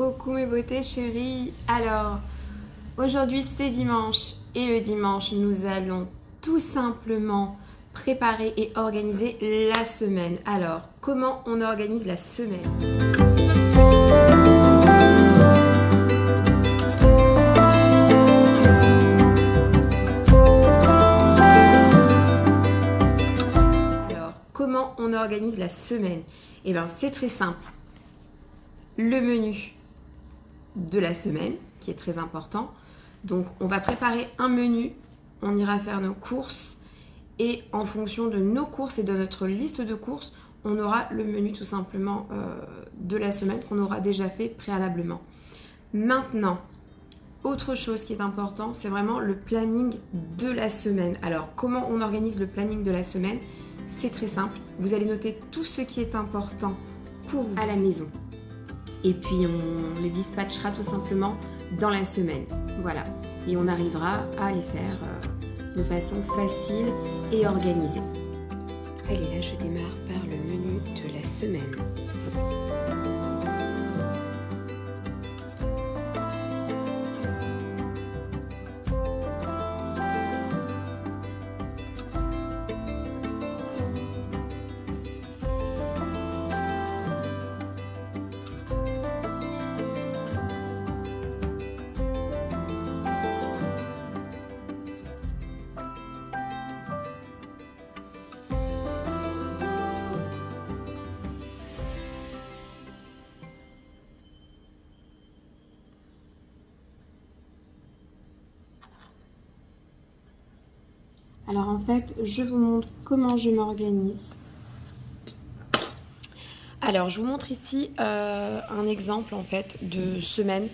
Coucou mes beautés chéries. Alors, aujourd'hui c'est dimanche et le dimanche nous allons tout simplement préparer et organiser la semaine. Alors, comment on organise la semaine? Alors, comment on organise la semaine? Eh bien, c'est très simple. Le menu de la semaine, qui est très important. Donc, on va préparer un menu, on ira faire nos courses et en fonction de nos courses et de notre liste de courses, on aura le menu tout simplement euh, de la semaine qu'on aura déjà fait préalablement. Maintenant, autre chose qui est important, c'est vraiment le planning de la semaine. Alors, comment on organise le planning de la semaine? C'est très simple. Vous allez noter tout ce qui est important pour vous à la maison. Et puis, on les dispatchera tout simplement dans la semaine. Voilà. Et on arrivera à les faire euh, de façon facile et organisée. Allez, là, je démarre par le menu de la semaine. Alors en fait, je vous montre comment je m'organise. Alors, je vous montre ici euh, un exemple en fait de semaine.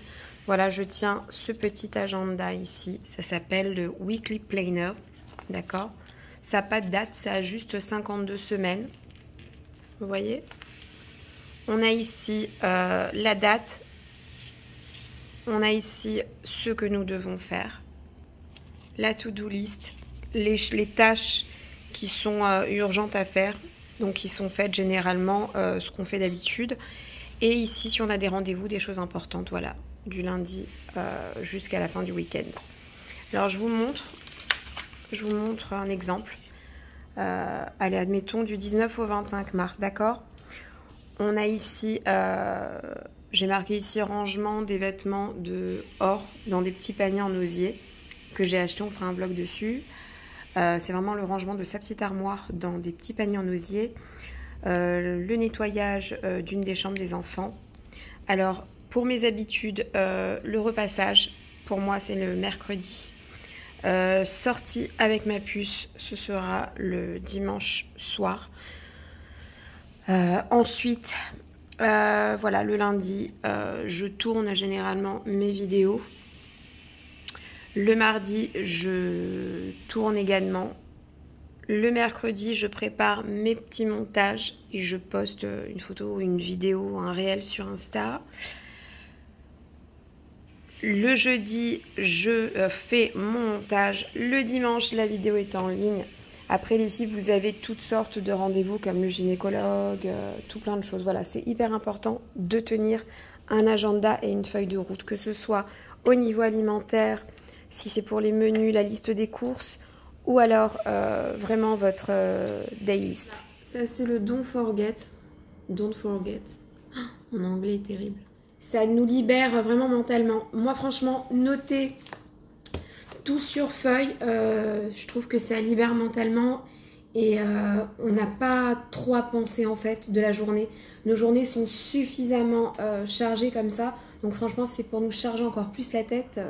Voilà, je tiens ce petit agenda ici. Ça s'appelle le Weekly Planner. D'accord? Ça n'a pas de date, ça a juste 52 semaines. Vous voyez? On a ici euh, la date. On a ici ce que nous devons faire. La to-do list. Les, tâches qui sont euh, urgentes à faire donc qui sont faites généralement euh, ce qu'on fait d'habitude. Et ici, si on a des rendez-vous, des choses importantes, voilà, du lundi euh, jusqu'à la fin du week-end. Alors, je vous montre, je vous montre un exemple. Allez, admettons du 19 au 25 mars, d'accord? On a ici, j'ai marqué ici rangement des vêtements de or dans des petits paniers en osier que j'ai acheté, on fera un blog dessus. Euh, c'est vraiment le rangement de sa petite armoire dans des petits paniers en osier. Euh, le nettoyage euh, d'une des chambres des enfants. Alors, pour mes habitudes, le repassage, pour moi, c'est le mercredi. Sortie avec ma puce, ce sera le dimanche soir. Ensuite, voilà, le lundi, je tourne généralement mes vidéos. Le mardi, je tourne également. Le mercredi, je prépare mes petits montages et je poste une photo, une vidéo, un réel sur Insta. Le jeudi, je fais mon montage. Le dimanche, la vidéo est en ligne. Après les filles, vous avez toutes sortes de rendez-vous comme le gynécologue, euh, tout plein de choses. Voilà, c'est hyper important de tenir un agenda et une feuille de route, que ce soit au niveau alimentaire, si c'est pour les menus, la liste des courses, ou alors euh, vraiment votre euh, list. Ça, c'est le don't forget. Don't forget. Oh, mon anglais est terrible. Ça nous libère vraiment mentalement. Moi, franchement, noter tout sur feuille, euh, je trouve que ça libère mentalement et euh, on n'a pas trop à en fait de la journée. Nos journées sont suffisamment chargées comme ça. Donc franchement, c'est pour nous charger encore plus la tête.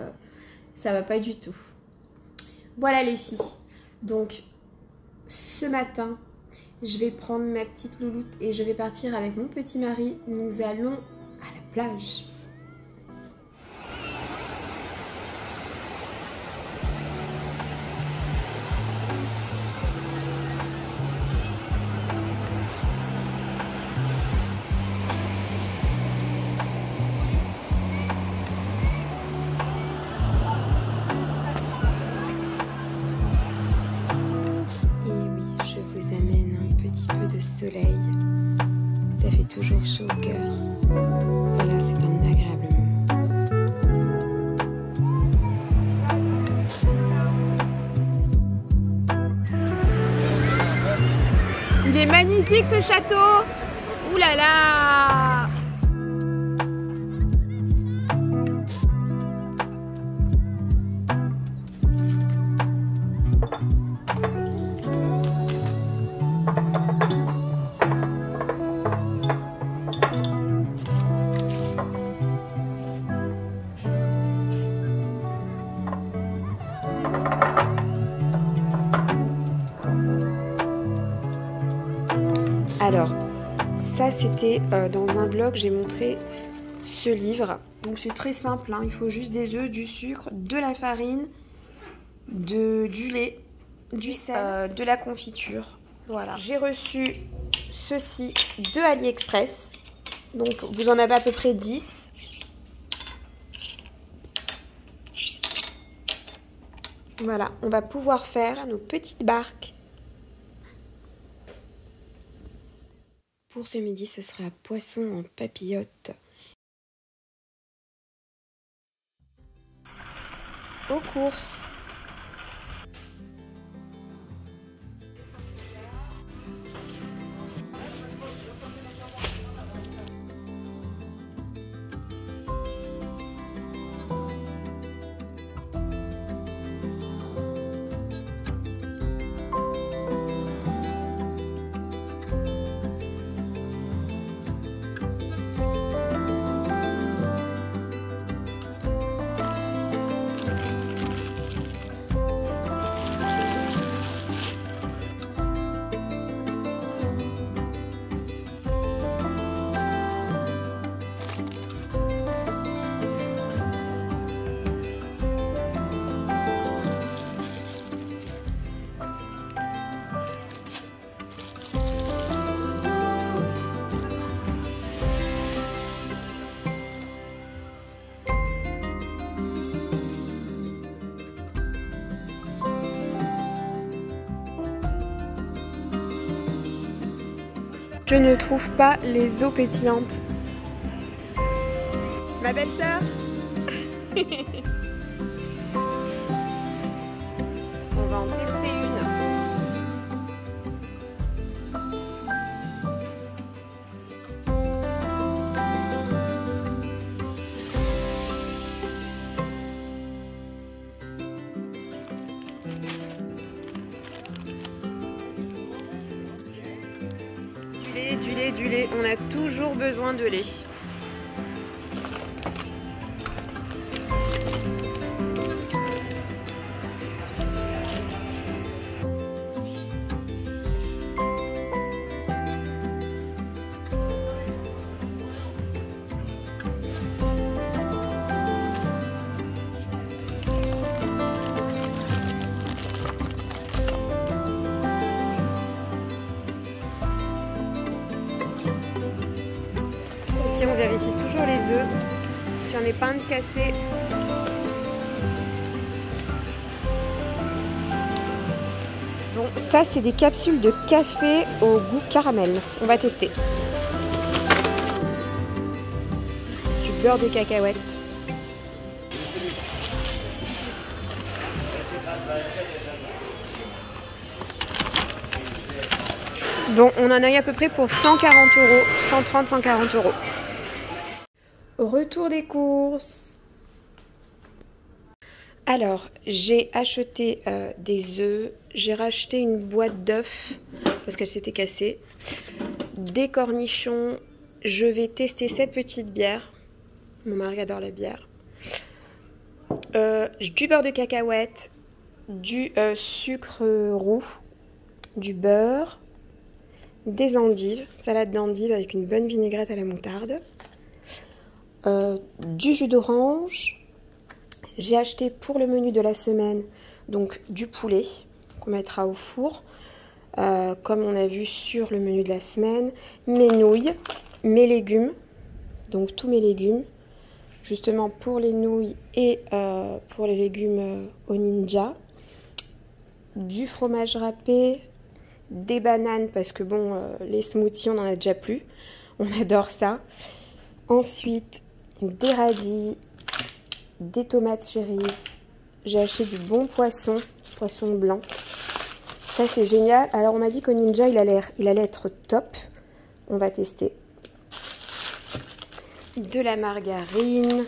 Ça va pas du tout. Voilà les filles. Donc ce matin, je vais prendre ma petite louloute et je vais partir avec mon petit mari. Nous allons à la plage. Ça fait toujours chaud au cœur. Voilà, c'est un agréable moment. Il est magnifique ce château. Ouh là là euh, dans un blog, j'ai montré ce livre. Donc c'est très simple, hein. il faut juste des œufs, du sucre, de la farine, de, du lait, du sel, euh, de la confiture. Voilà. J'ai reçu ceci de AliExpress. Donc vous en avez à peu près 10. Voilà, on va pouvoir faire nos petites barques Pour ce midi, ce sera poisson en papillote. Aux courses. Je ne trouve pas les eaux pétillantes. Ma belle-sœur? Du lait. On a toujours besoin de lait. On vérifie toujours les œufs. J'en ai pas un de cassé. Bon, ça c'est des capsules de café au goût caramel. On va tester. Du beurre de cacahuète. Bon, on en a eu à peu près pour 140 euros, 130, 140 euros. Retour des courses. Alors, j'ai acheté euh, des œufs, j'ai racheté une boîte d'œufs parce qu'elle s'était cassée, des cornichons, je vais tester cette petite bière. Mon mari adore la bière. Euh, du beurre de cacahuète, du euh, sucre roux, du beurre, des endives, salade d'endives avec une bonne vinaigrette à la moutarde, euh, du jus d'orange. J'ai acheté pour le menu de la semaine donc du poulet qu'on mettra au four, euh, comme on a vu sur le menu de la semaine, mes nouilles, mes légumes, donc tous mes légumes, justement pour les nouilles et euh, pour les légumes au ninja, du fromage râpé, des bananes parce que bon, les smoothies on n'en a déjà plus, on adore ça. Ensuite, des radis, des tomates cerises. J'ai acheté du bon poisson, poisson blanc. Ça, c'est génial. Alors, on m'a dit qu'au Ninja, il allait, il allait être top. On va tester. De la margarine,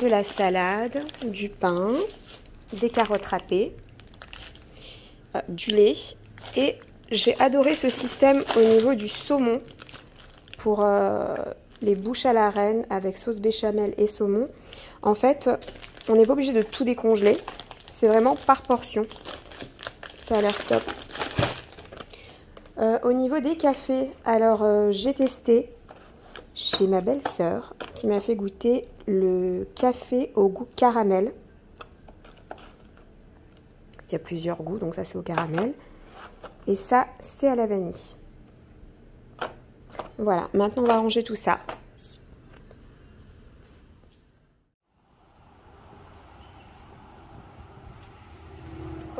de la salade, du pain, des carottes râpées, euh, du lait. Et j'ai adoré ce système au niveau du saumon pour euh, les bouches à la reine avec sauce béchamel et saumon. En fait, on n'est pas obligé de tout décongeler. C'est vraiment par portion. Ça a l'air top. Euh, au niveau des cafés, alors euh, j'ai testé chez ma belle-sœur qui m'a fait goûter le café au goût caramel. Il y a plusieurs goûts, donc ça c'est au caramel. Et ça, c'est à la vanille. Voilà, maintenant on va ranger tout ça.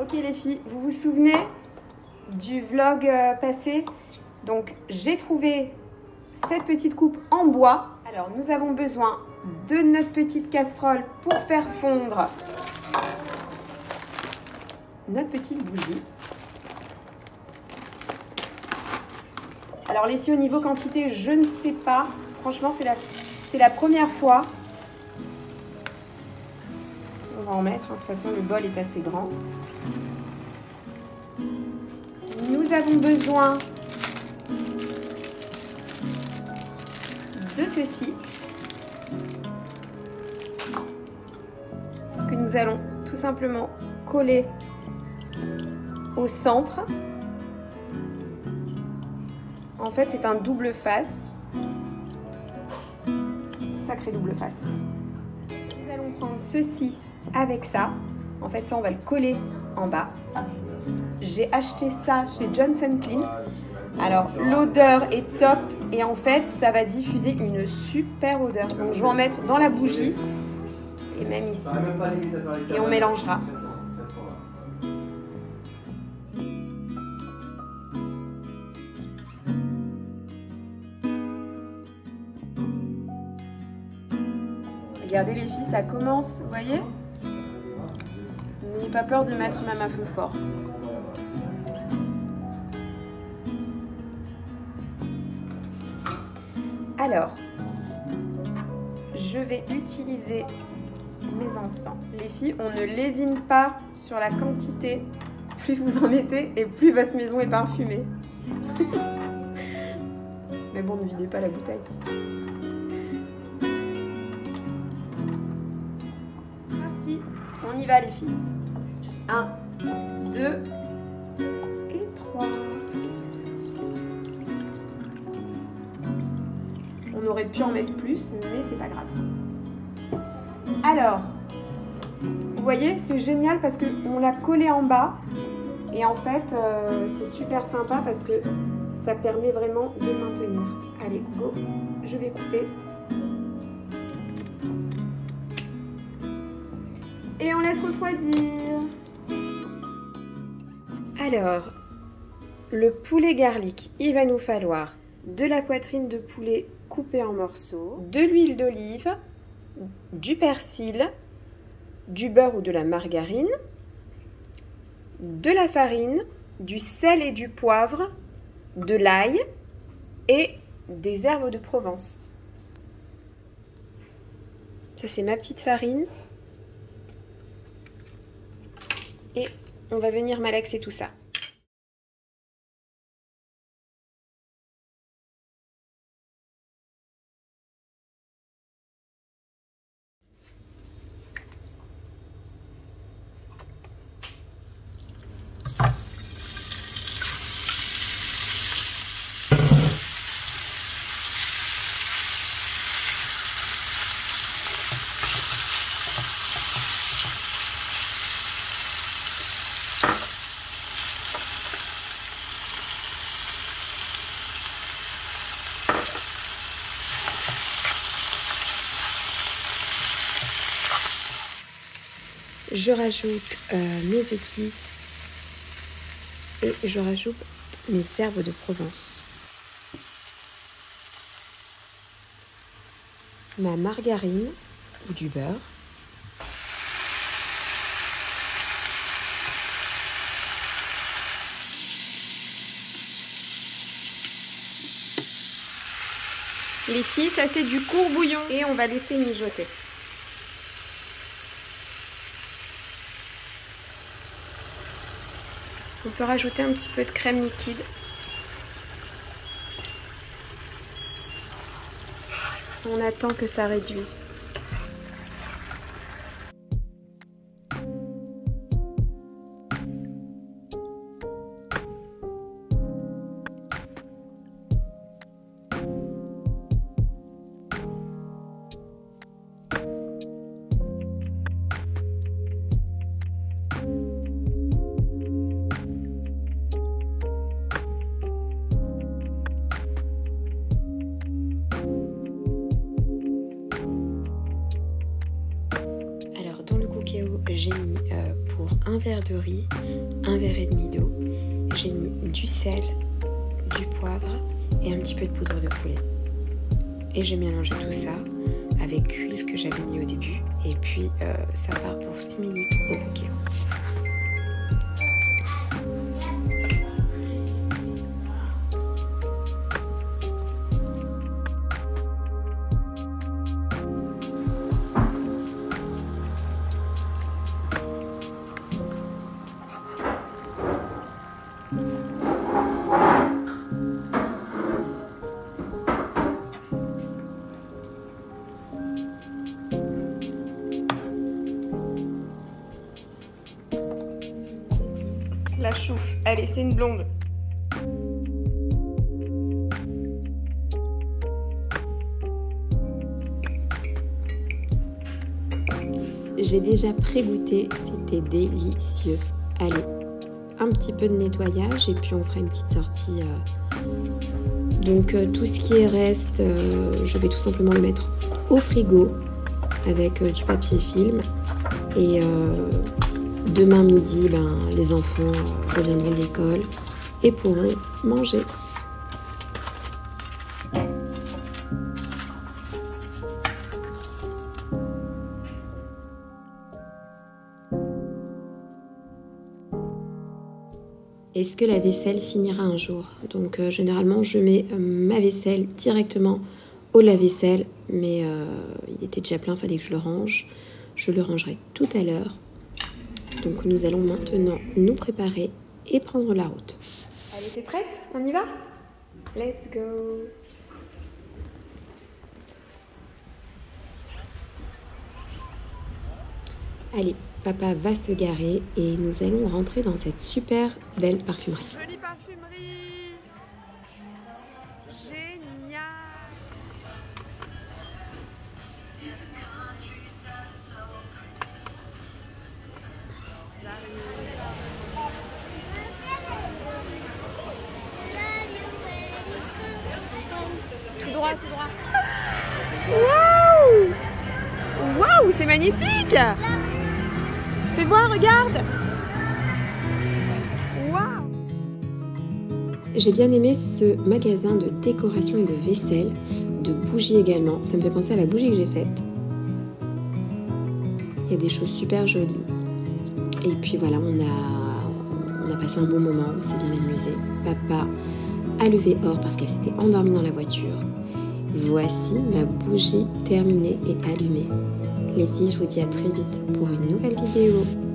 Ok les filles, vous vous souvenez du vlog euh, passé? Donc j'ai trouvé cette petite coupe en bois. Alors nous avons besoin de notre petite casserole pour faire fondre notre petite bougie. Alors les filles, au niveau quantité, je ne sais pas. Franchement, c'est la, la première fois. On va en mettre. Hein. De toute façon, le bol est assez grand. Nous avons besoin de ceci. Que nous allons tout simplement coller au centre. En fait, c'est un double face. Sacré double face. Nous allons prendre ceci avec ça. En fait, ça, on va le coller en bas. J'ai acheté ça chez Johnson Clean. Alors, l'odeur est top et en fait, ça va diffuser une super odeur. Donc, je vais en mettre dans la bougie et même ici. Et on mélangera. Regardez les filles, ça commence, vous voyez N'ayez pas peur de le mettre même à feu fort. Alors, je vais utiliser mes encens. Les filles, on ne lésine pas sur la quantité. Plus vous en mettez et plus votre maison est parfumée. Mais bon, ne videz pas la bouteille. Y va les filles. 1, 2 et 3. On aurait pu en mettre plus, mais c'est pas grave. Alors, vous voyez, c'est génial parce qu'on l'a collé en bas. Et en fait, euh, c'est super sympa parce que ça permet vraiment de maintenir. Allez, go, je vais couper. Et on laisse refroidir. Alors, le poulet garlic, il va nous falloir de la poitrine de poulet coupée en morceaux, de l'huile d'olive, du persil, du beurre ou de la margarine, de la farine, du sel et du poivre, de l'ail et des herbes de Provence. Ça c'est ma petite farine et on va venir malaxer tout ça. Je rajoute euh, mes épices et je rajoute mes herbes de Provence. Ma margarine ou du beurre. Les filles, ça c'est du courbouillon et on va laisser mijoter. On peut rajouter un petit peu de crème liquide. On attend que ça réduise. Riz, un verre et demi d'eau. J'ai mis du sel, du poivre et un petit peu de poudre de poulet. Et j'ai mélangé tout ça avec l'huile que j'avais mis au début. Et puis euh, ça part pour 6 minutes au bouquet. La chouffe. Allez, c'est une blonde. J'ai déjà pré-goûté, c'était délicieux. Allez, un petit peu de nettoyage et puis on fera une petite sortie. Euh. Donc euh, tout ce qui reste, euh, je vais tout simplement le mettre au frigo avec du papier film et Demain midi, ben, les enfants euh, reviendront de l'école et pourront manger. Est-ce que la vaisselle finira un jour? Donc euh, généralement je mets euh, ma vaisselle directement au lave-vaisselle, mais il était déjà plein, fallait que je le range. Je le rangerai tout à l'heure donc nous allons maintenant nous préparer et prendre la route. Elle était prête? On y va? Let's go Allez, papa va se garer et nous allons rentrer dans cette super belle parfumerie. Jolie parfumerie Tout droit, tout droit. Waouh Waouh, c'est magnifique Fais voir, regarde Waouh J'ai bien aimé ce magasin de décoration et de vaisselle, de bougies également. Ça me fait penser à la bougie que j'ai faite. Il y a des choses super jolies. Et puis voilà, on a, on a passé un bon moment, on s'est bien amusé. Papa a levé Or parce qu'elle s'était endormie dans la voiture. Voici ma bougie terminée et allumée. Les filles, je vous dis à très vite pour une nouvelle vidéo.